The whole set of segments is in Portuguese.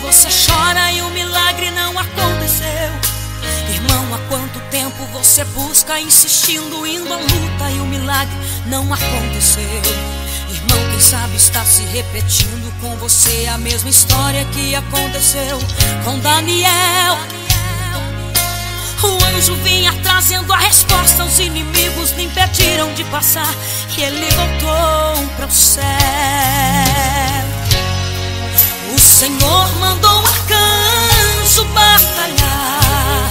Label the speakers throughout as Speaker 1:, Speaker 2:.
Speaker 1: você chora e o milagre não aconteceu. Irmão, há quanto tempo você busca insistindo, indo à luta e o milagre não aconteceu? Irmão, quem sabe está se repetindo com você a mesma história que aconteceu com Daniel. O anjo vinha trazendo a resposta, os inimigos lhe impediram de passar e ele voltou para o céu. O Senhor mandou um arcanjo batalhar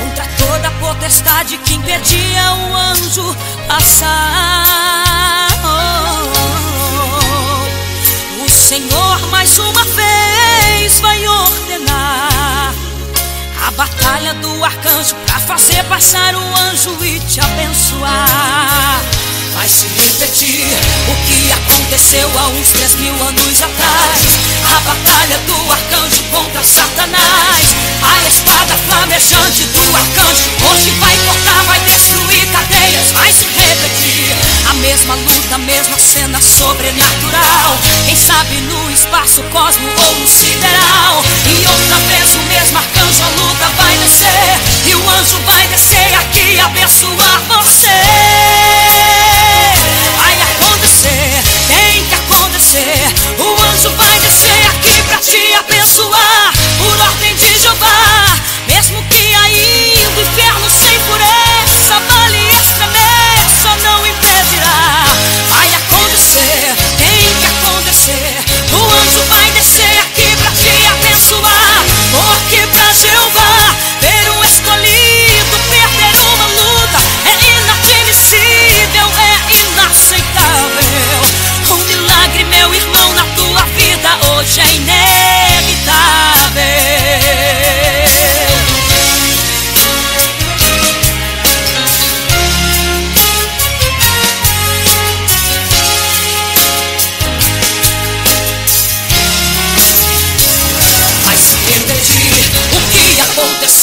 Speaker 1: contra toda a potestade que impedia o anjo passar. O Senhor mais uma vez vai ordenar a batalha do arcanjo para fazer passar o anjo e te abençoar. Vai se repetir o que aconteceu há uns três mil anos batalha do arcanjo contra Satanás. A espada flamejante do arcanjo hoje vai cortar, vai destruir cadeias. Vai se repetir a mesma luta, a mesma cena sobrenatural. Quem sabe no espaço, cosmo ou no sideral. E outra vez o mesmo arcanjo,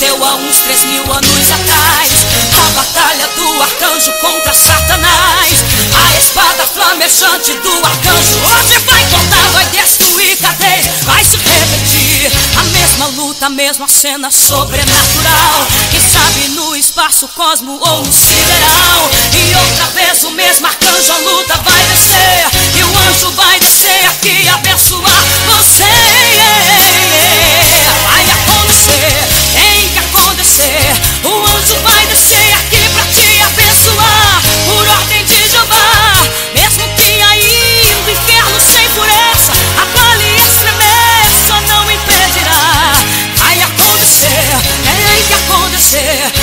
Speaker 1: aconteceu há uns três mil anos atrás. A batalha do arcanjo contra Satanás. A espada flamejante do arcanjo hoje vai cortar, vai destruir cadeias. Vai se repetir a mesma luta, a mesma cena sobrenatural. Quem sabe no espaço, cosmo ou no sideral. E outra vez o mesmo arcanjo, a luta vai descer. E o anjo vai descer aqui abençoar. yeah.